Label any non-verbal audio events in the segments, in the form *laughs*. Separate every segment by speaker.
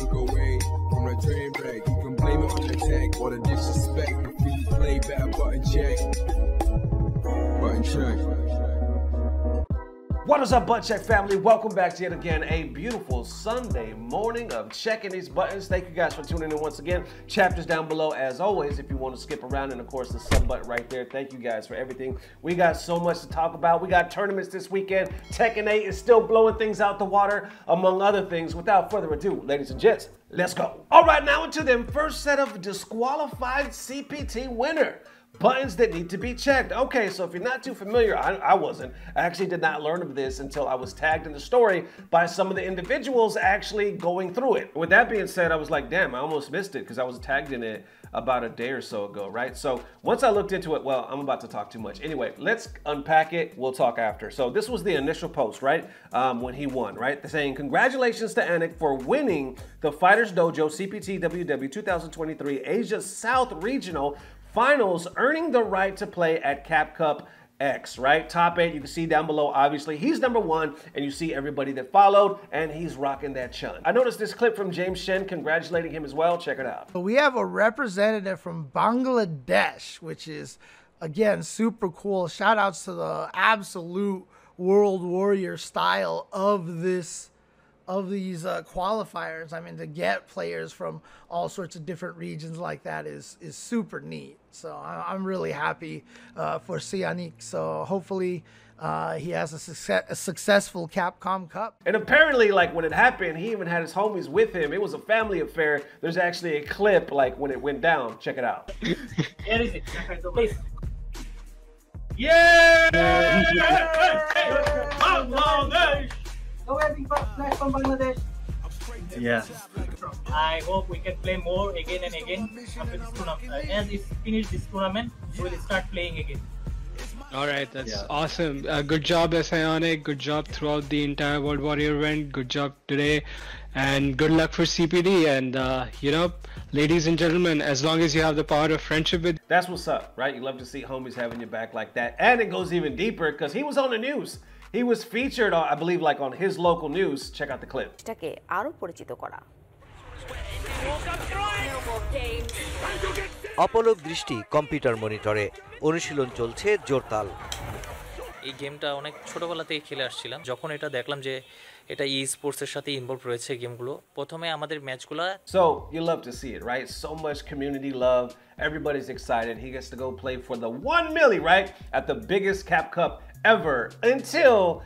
Speaker 1: look away from the train wreck. You can blame it on the tech or the disrespect. If you play better, button check. Button check.
Speaker 2: What is up, Butt Check family? Welcome back to yet again a beautiful Sunday morning of checking these buttons. Thank you guys for tuning in once again. Chapters down below, as always, if you want to skip around, and of course, the sub button right there. Thank you guys for everything. We got so much to talk about. We got tournaments this weekend. Tekken 8 is still blowing things out the water, among other things. Without further ado, ladies and gents, let's go. All right, now into them first set of disqualified CPT winner buttons that need to be checked. Okay, so if you're not too familiar, I, I, wasn't. I actually did not learn of this until I was tagged in the story by some of the individuals actually going through it. With that being said, I was like, damn, I almost missed it because I was tagged in it about a day or so ago, right? So once I looked into it, well, I'm about to talk too much. Anyway, let's unpack it. We'll talk after. So this was the initial post, right? Um, when he won, right? Saying, congratulations to Anik for winning the Fighters Dojo CPT WW 2023 Asia South Regional finals, earning the right to play at Cap Cup X, right? Top eight, you can see down below, obviously. He's number one, and you see everybody that followed, and he's rocking that chun. I noticed this clip from James Chen congratulating him as well. Check it out.
Speaker 3: We have a representative from Bangladesh, which is, again, super cool. Shout outs to the absolute world warrior style of this of these uh, qualifiers. I mean, to get players from all sorts of different regions like that is is super neat. So I, am really happy uh, for Sianik. So hopefully. Uh, he has a, success, a successful Capcom Cup.
Speaker 2: And apparently, like when it happened, he even had his homies with him. It was a family affair. There's actually a clip, like when it went down. Check it out. Here is it. Please. Yeah!
Speaker 4: Bangladesh! Go flash from Bangladesh.
Speaker 5: Yeah.
Speaker 4: I hope we can play more again and again after this tournament. Uh, as it's finished this tournament, we will start playing again.
Speaker 5: All right, that's yeah. awesome. Uh, good job, Sionic. Good job throughout the entire World Warrior event. Good job today, and good luck for CPT. And uh, you know, ladies and gentlemen, as long as you have the power of friendship with.
Speaker 2: That's what's up, right? You love to see homies having your back like that, and it goes even deeper because he was on the news. He was featured, on, I believe, like on his local news. Check out the clip.
Speaker 6: অপলক দৃষ্টি computer মনিটরে অনুশীলন চলছে জোরতাল
Speaker 7: এই গেমটা অনেক ছোটবেলা থেকে খেলে আসছিলাম যখন এটা দেখলাম যে এটা ই স্পোর্টসের সাথে ইনভলভ রয়েছে গেমগুলো প্রথমে আমাদের ম্যাচগুলো
Speaker 2: So you love to see it, right? So much community love. Everybody's excited. He gets to go play for the 1 milli, right? At the biggest Cap Cup ever until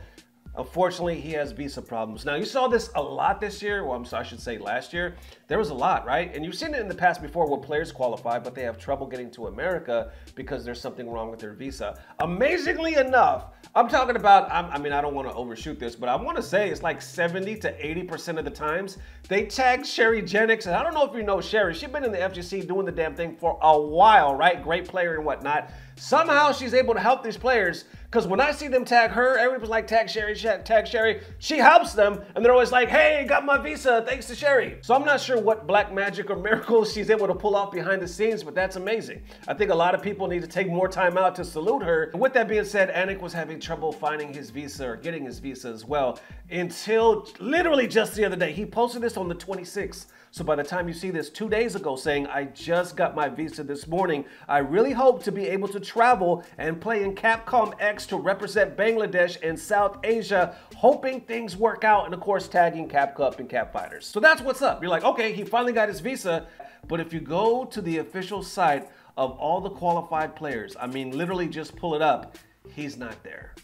Speaker 2: Unfortunately, he has visa problems. Now, you saw this a lot this year. Well, I'm sorry, I should say last year. There was a lot, right? And you've seen it in the past before where players qualify, but they have trouble getting to America because there's something wrong with their visa. Amazingly enough, I'm talking about, I'm, i mean, I don't want to overshoot this, but I want to say it's like 70 to 80% of the times they tag Sherry Jennings. And I don't know if you know Sherry. She's been in the FGC doing the damn thing for a while, right? Great player and whatnot. Somehow she's able to help these players because when I see them tag her, everybody's like, tag Sherry, tag Sherry. She helps them, and they're always like, hey, got my visa thanks to Sherry. So I'm not sure what black magic or *laughs* miracles she's able to pull off behind the scenes, but that's amazing. I think a lot of people need to take more time out to salute her. With that being said, Anik was having trouble finding his visa or getting his visa as well until literally just the other day. He posted this on the 26th. So by the time you see this two days ago saying, I just got my visa this morning, I really hope to be able to travel and play in Capcom X to represent Bangladesh and South Asia, hoping things work out, and of course tagging Cap Cup and Cap Fighters. So that's what's up. You're like, okay, he finally got his visa, but if you go to the official site of all the qualified players, I mean, literally just pull it up, he's not there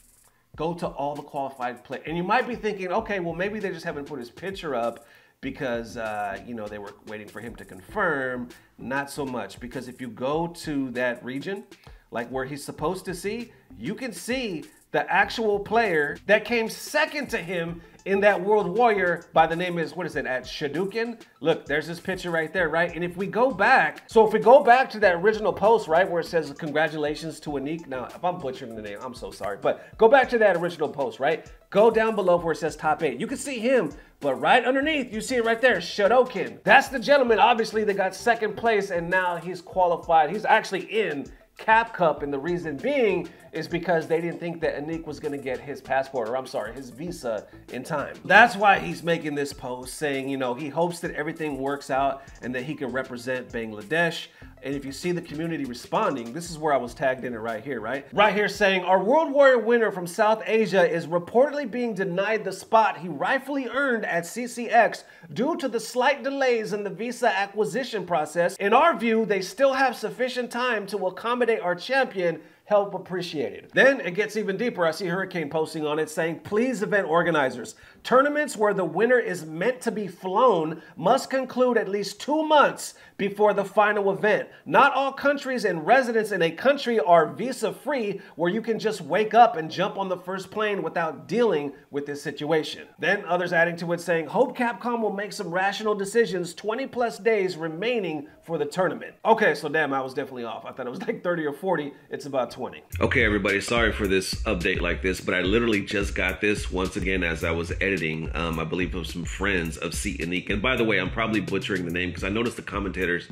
Speaker 2: go to all the qualified players. And you might be thinking, okay, well, maybe they just haven't put his picture up because uh, you know they were waiting for him to confirm. Not so much because if you go to that region, like where he's supposed to see, you can see the actual player that came second to him in that World Warrior by the name is, what is it, at Shadukin? Look, there's this picture right there, right? And if we go back, so if we go back to that original post, right, where it says congratulations to Anik. Now, if I'm butchering the name, I'm so sorry. But go back to that original post, right? Go down below where it says top eight. You can see him, but right underneath, you see it right there, Shadokin. That's the gentleman, obviously, that got second place, and now he's qualified. He's actually in Cap Cup, and the reason being is because they didn't think that Anik was gonna get his passport, or I'm sorry, his visa in time. That's why he's making this post saying, you know, he hopes that everything works out and that he can represent Bangladesh. And if you see the community responding, this is where I was tagged in it right here, right? Right here saying, our World Warrior winner from South Asia is reportedly being denied the spot he rightfully earned at CCX due to the slight delays in the visa acquisition process. In our view, they still have sufficient time to accommodate our champion help appreciated. Then it gets even deeper. I see Hurricane posting on it saying, please event organizers, tournaments where the winner is meant to be flown must conclude at least two months before the final event. Not all countries and residents in a country are visa free where you can just wake up and jump on the first plane without dealing with this situation. Then others adding to it saying, hope Capcom will make some rational decisions 20 plus days remaining for the tournament. Okay, so damn, I was definitely off. I thought it was like 30 or 40. It's about 20. 20.
Speaker 8: Okay, everybody, sorry for this update like this, but I literally just got this once again as I was editing, um, I believe, of some friends of C. Anik. And by the way, I'm probably butchering the name because I noticed the commentators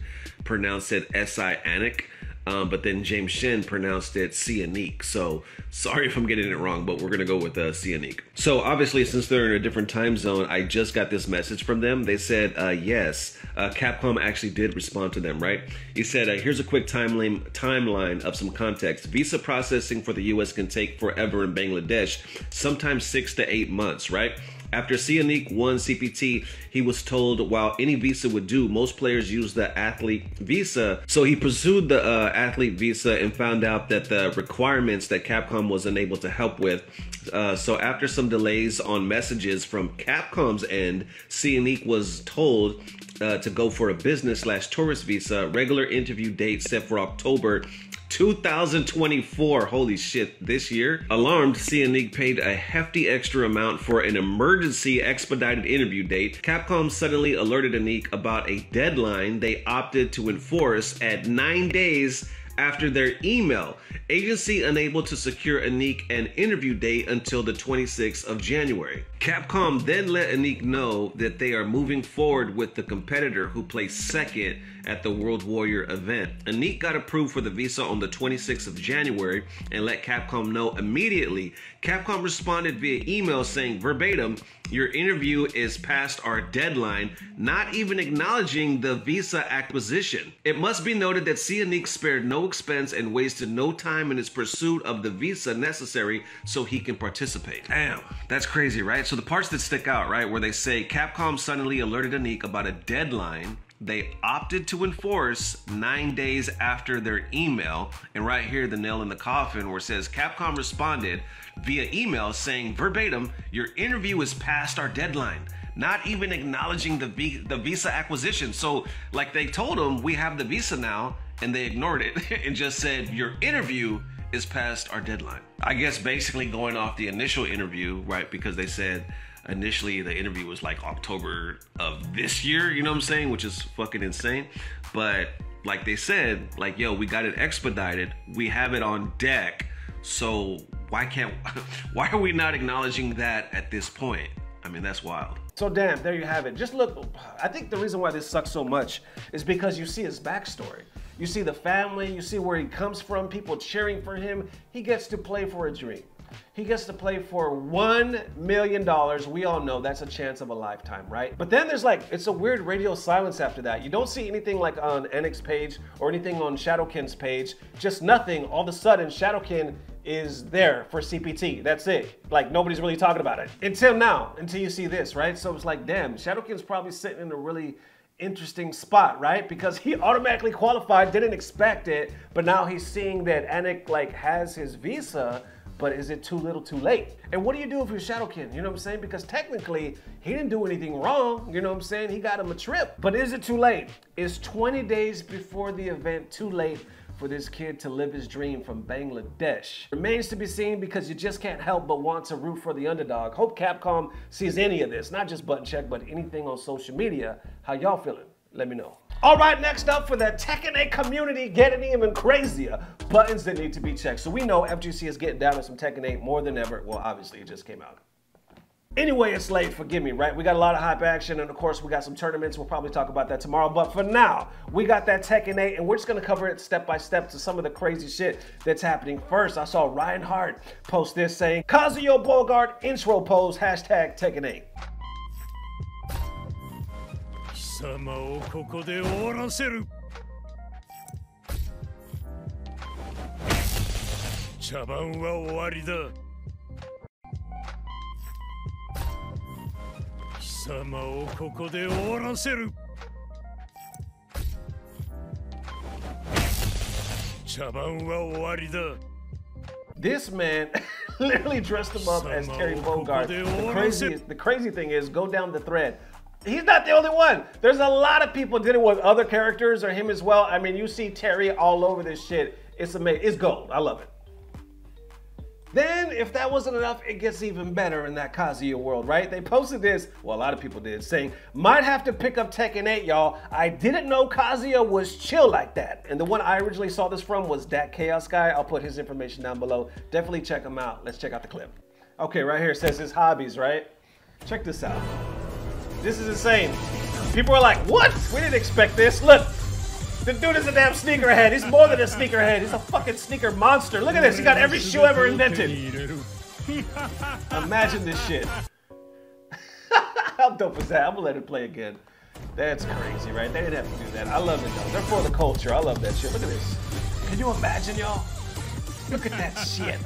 Speaker 8: pronounced it S.I. Anik. Um, but then James Chen pronounced it Cianique. So sorry if I'm getting it wrong, but we're gonna go with uh, Cianique. So obviously, since they're in a different time zone, I just got this message from them. They said uh, yes, uh, Capcom actually did respond to them, right? He said, uh, "Here's a quick timeline timeline of some context. Visa processing for the U.S. can take forever in Bangladesh, sometimes six to eight months, right?" After Cianique won CPT, he was told while any visa would do, most players use the athlete visa. So he pursued the uh, athlete visa and found out that the requirements that Capcom was unable to help with. Uh, so after some delays on messages from Capcom's end, Cianique was told uh, to go for a business slash tourist visa. Regular interview date set for October 2024, holy shit, this year, Alarmed Cianique paid a hefty extra amount for an emergency expedited interview date. Capcom suddenly alerted Anik about a deadline they opted to enforce at nine days after their email. Agency unable to secure Anik an interview date until the 26th of January. Capcom then let Anik know that they are moving forward with the competitor who placed second at the World Warrior event. Anik got approved for the visa on the 26th of January and let Capcom know immediately. Capcom responded via email saying verbatim, your interview is past our deadline, not even acknowledging the visa acquisition. It must be noted that Cianique spared no expense and wasted no time in his pursuit of the visa necessary so he can participate. Damn, that's crazy, right? So the parts that stick out, right, where they say Capcom suddenly alerted Anik about a deadline they opted to enforce nine days after their email. And right here, the nail in the coffin where it says Capcom responded via email saying verbatim, Your interview is past our deadline. Not even acknowledging the, the visa acquisition. So, like they told them, we have the visa now, and they ignored it *laughs* and just said, Your interview is past our deadline. I guess basically going off the initial interview, right? Because they said, initially the interview was like October of this year, you know what I'm saying? Which is fucking insane. But like they said, like, yo, we got it expedited. We have it on deck. So why can't *laughs* why are we not acknowledging that at this point? I mean, that's wild.
Speaker 2: So damn, there you have it. Just look, I think the reason why this sucks so much is because you see his backstory. You see the family, you see where he comes from, people cheering for him. He gets to play for a dream. He gets to play for $1 million. We all know that's a chance of a lifetime, right? But then there's like, it's a weird radio silence after that. You don't see anything like on Anik's page or anything on Shadowkin's page, just nothing. All of a sudden, Shadowkin is there for CPT. That's it. Like nobody's really talking about it until now, until you see this, right? So it's like, damn, Shadowkin's probably sitting in a really interesting spot, right? Because he automatically qualified, didn't expect it, but now he's seeing that Anik like has his visa but is it too little too late? And what do you do if you're Shadowkin? You know what I'm saying? Because technically, he didn't do anything wrong. You know what I'm saying? He got him a trip. But is it too late? Is 20 days before the event too late for this kid to live his dream from Bangladesh. Remains to be seen because you just can't help but want to root for the underdog. Hope Capcom sees any of this, not just button check, but anything on social media. How y'all feeling? Let me know. All right, next up for the Tekken 8 community getting even crazier, buttons that need to be checked. So we know FGC is getting down to some Tekken 8 more than ever. Well, obviously it just came out. Anyway, it's late, forgive me, right? We got a lot of hype action, and of course, we got some tournaments. We'll probably talk about that tomorrow. But for now, we got that Tekken 8, and we're just gonna cover it step by step to some of the crazy shit that's happening. First, I saw Ryan Hart post this saying, Kazuya Bogard intro pose, hashtag Tekken 8.
Speaker 9: 貴様をここで終わらせる茶番は終わりだ貴様をここで終わらせる茶番は終わりだ
Speaker 2: This man *laughs* literally dressed him up as Terry Bogard. The crazy, the crazy thing is, go down the thread. He's not the only one. There's a lot of people dealing with other characters or him as well. I mean, you see Terry all over this shit. It's amazing. It's gold. I love it. Then, if that wasn't enough, it gets even better in that Kazuya world, right? They posted this, well, a lot of people did, saying, might have to pick up Tekken 8, y'all. I didn't know Kazuya was chill like that. And the one I originally saw this from was that Chaos guy. I'll put his information down below. Definitely check him out. Let's check out the clip. Okay, right here says his hobbies, right? Check this out. This is insane. People are like, what? We didn't expect this. Look, the dude is a damn sneakerhead. He's more than a sneakerhead. He's a fucking sneaker monster. Look at this. He got every shoe ever invented. *laughs* Imagine this shit. *laughs* How dope is that? I'm gonna let it play again. That's crazy, right? They didn't have to do that. I love it though. They're for the culture. I love that shit. Look at this. Can you imagine, y'all? Look at that shit.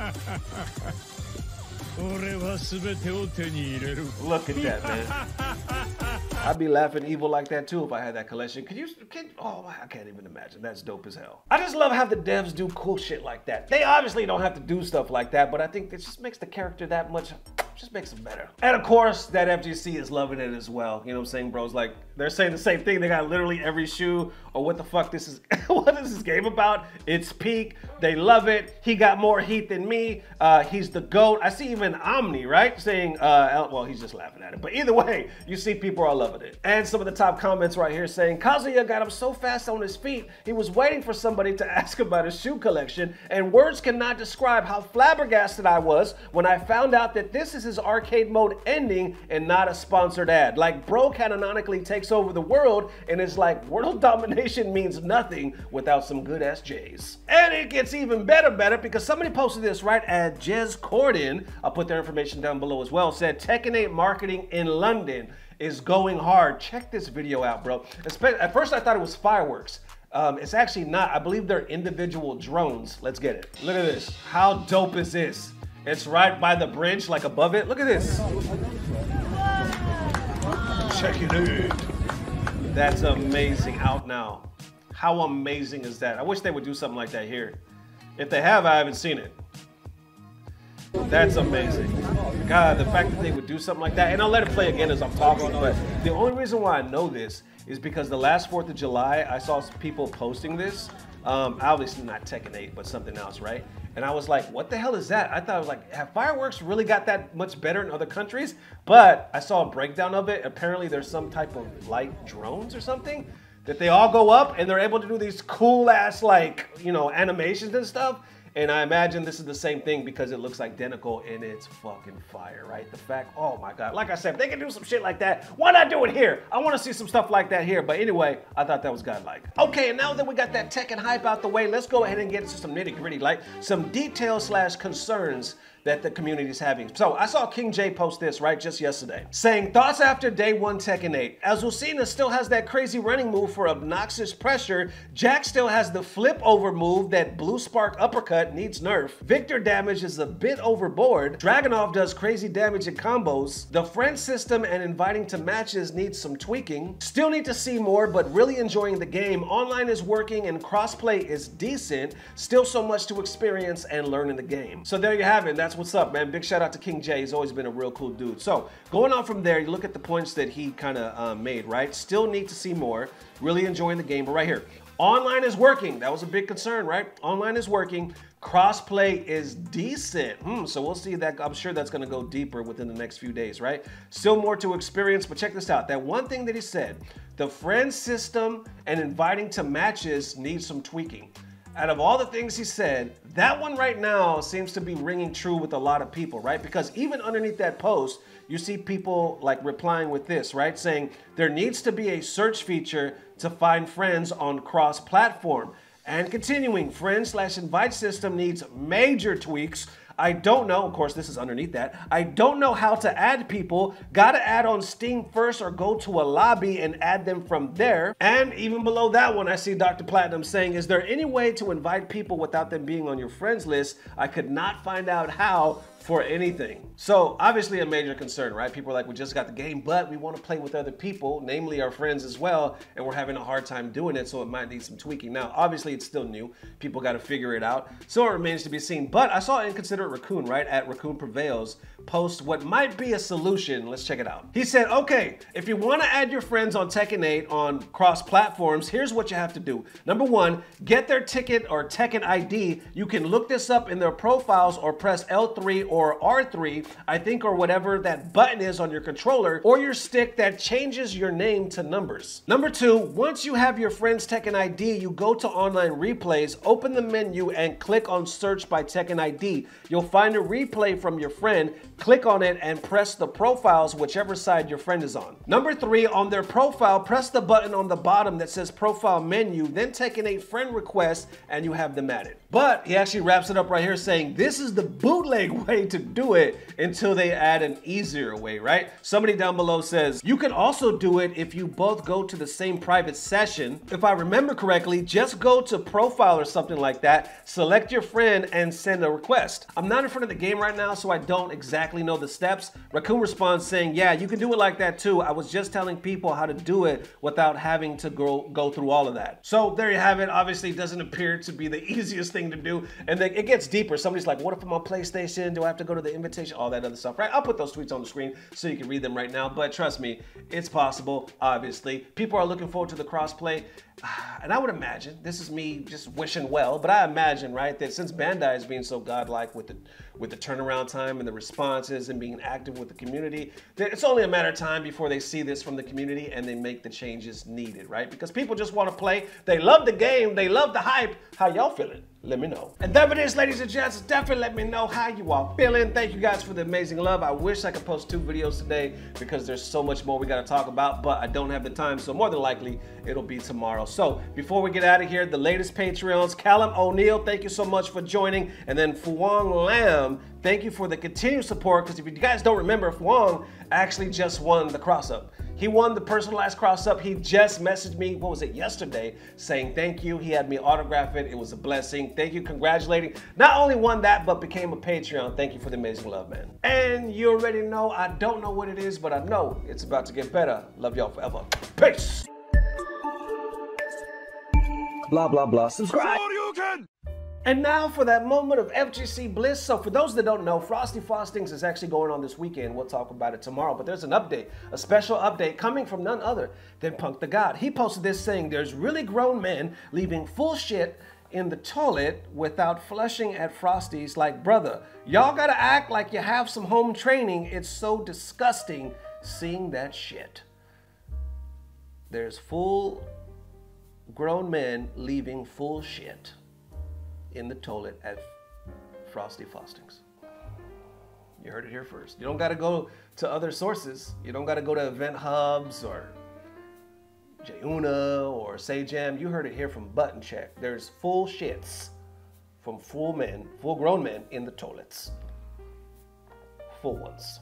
Speaker 9: 俺は全てを手に入れる
Speaker 2: Look at that, man. I'd be laughing evil like that too if I had that collection. Could you? Can, oh, I can't even imagine. That's dope as hell. I just love how the devs do cool shit like that. They obviously don't have to do stuff like that, but I think it just makes the character that much. Just makes them better. And of course, that FGC is loving it as well. You know what I'm saying, bros? Like they're saying the same thing. They got literally every shoe. Or what the fuck? This is *laughs* what is this game about? It's peak. They love it. He got more heat than me. Uh, he's the goat. I see even Omni right saying, uh, well, he's just laughing at it. But either way, you see people are loving it. And some of the top comments right here saying Kazuya got up so fast on his feet, he was waiting for somebody to *laughs* ask about his shoe collection. And words cannot describe how flabbergasted I was when I found out that this is his arcade mode ending and not a sponsored ad. Like, bro canonically takes over the world, and it's like world *laughs* domination means nothing without some good SJs. And it gets even better, better because somebody posted this right at Jez Corden. I'll put their information down below as well. Said Tekken 8 marketing in London is going hard. Check this video out, bro. At first, I thought it was fireworks. Um, it's actually not. I believe they're individual drones. Let's get it. Look at this. How dope is this? It's right by the bridge, like above it. Look at this. Check it out. That's amazing. Out now. How amazing is that? I wish they would do something like that here. If they have, I haven't seen it. That's amazing. God, the fact that they would do something like that, and I'll let it play again as I'm talking, but the only reason why I know this is because the last 4th of July, I saw people posting this. Um, obviously not Tekken 8, but something else, right? And I was like, what the hell is that? I thought like, have fireworks really got that much better in other countries? But I saw a breakdown of it. Apparently there's some type of light drones or something that they all go up and they're able to do these cool ass like, you know, animations and stuff. And I imagine this is the same thing because it looks identical and it's fucking fire, right? The fact, oh my God. Like I said, if they can do some shit like that, why not do it here? I want to see some stuff like that here. But anyway, I thought that was godlike. Okay, and now that we got that tech and hype out the way, let's go ahead and get into some nitty gritty, like some details slash concerns that the community is having. So I saw King Jae post this right just yesterday, saying thoughts after day one Tekken 8. Azucena still has that crazy running move for obnoxious pressure, Jack still has the flip over move that Blue Spark uppercut needs nerf. Victor damage is a bit overboard. Dragunov does crazy damage in combos. The friend system and inviting to matches needs some tweaking. Still need to see more, but really enjoying the game. Online is working and crossplay is decent. Still so much to experience and learn in the game. So there you have it. That's that's what's up, man. Big shout out to King Jae. He's always been a real cool dude. So going on from there, you look at the points that he kind of uh, made, right? Still need to see more. Really enjoying the game, but right here, online is working. That was a big concern, right? Online is working. Crossplay is decent. Hmm, so we'll see that. I'm sure that's going to go deeper within the next few days, right? Still more to experience, but check this out. That one thing that he said, the friend system and inviting to matches needs some tweaking out of all the things he said, that one right now seems to be ringing true with a lot of people, right? Because even underneath that post, you see people like replying with this, right? Saying there needs to be a search feature to find friends on cross platform. And continuing, friend slash invite system needs major tweaks I don't know, of course, this is underneath that. I don't know how to add people. Gotta add on Steam first or go to a lobby and add them from there. And even below that one, I see Dr. Platinum saying, is there any way to invite people without them being on your friends list? I could not find out how for anything. So obviously a major concern, right? People are like, we just got the game, but we want to play with other people, namely our friends as well, and we're having a hard time doing it, so it might need some tweaking. Now, obviously it's still new. People got to figure it out. So it remains to be seen. But I saw Inconsiderate Raccoon, right, at Raccoon Prevails, post what might be a solution. Let's check it out. He said, okay, if you want to add your friends on Tekken 8 on cross platforms, here's what you have to do. Number one, get their ticket or Tekken ID. You can look this up in their profiles or press L3 or R3, I think, or whatever that button is on your controller or your stick that changes your name to numbers. Number two, once you have your friend's Tekken ID, you go to online replays, open the menu, and click on search by Tekken ID. You'll find a replay from your friend, click on it, and press the profiles, whichever side your friend is on. Number three, on their profile, press the button on the bottom that says profile menu, then Tekken 8 friend request, and you have them added. But he actually wraps it up right here saying this is the bootleg *laughs* way to do it until they add an easier way, right? Somebody down below says, you can also do it if you both go to the same private session. If I remember correctly, just go to profile or something like that, select your friend and send a request. I'm not in front of the game right now, so I don't exactly know the steps. Raccoon responds saying, yeah, you can do it like that too. I was just telling people how to do it without having to go, go through all of that. So there you have it. Obviously, it doesn't appear to be the *laughs* easiest thing to do. And then it gets deeper. Somebody's like, what if I'm on PlayStation? Do I have to go to the invitation? All that other stuff, right? I'll put those tweets on the screen so you can read them right now. But trust me, it's possible, obviously. People are looking forward to the crossplay. *sighs* And I would imagine, this is me just wishing well, but I imagine, right, that since Bandai is being so godlike with the with the turnaround time and the responses and being active with the community, that it's only a matter of time before they see this from the community and they make the changes needed, right? Because people just want to play. They love the game. They love the hype. How y'all feeling? let me know. And there it is, ladies and gents. Definitely let me know how you are feeling. Thank you guys for the amazing love. I wish I could post two videos today because there's so much more we got to talk about, but I don't have the time. So more than likely, it'll be tomorrow. So before we get out of here, the latest Patreons, Callum O'Neill, thank you so much for joining. And then Fuang Lam, thank you for the continued support. Because if you guys don't remember, Fuang actually just won the cross up. He won the personalized cross up. He just messaged me, what was it, yesterday, saying thank you. He had me autograph it. It was a blessing. Thank you, congratulating. Not only won that, but became a Patreon. Thank you for the amazing love, man. And you already know, I don't know what it is, but I know it's about to get better. Love y'all forever. Peace.
Speaker 10: Blah, blah, blah. Subscribe.
Speaker 2: And now for that moment of FGC bliss. So for those that don't know, Frosty Faustings is actually going on this weekend. We'll talk about it tomorrow. But there's an update, a special update coming from none other than Punkdagod. He posted this saying there's really grown men leaving full shit in the toilet without flushing at Frosty's like, brother, y'all gotta act like you have some home training. It's so disgusting seeing that shit. There's full grown men leaving full shit in the toilet at Frosty Faustings. You heard it here first. You don't got to go to other sources. You don't got to go to Event Hubs or Jayuna or Sajam. You heard it here from Button Check. There's full shits from full men, full grown men in the toilets. Full ones.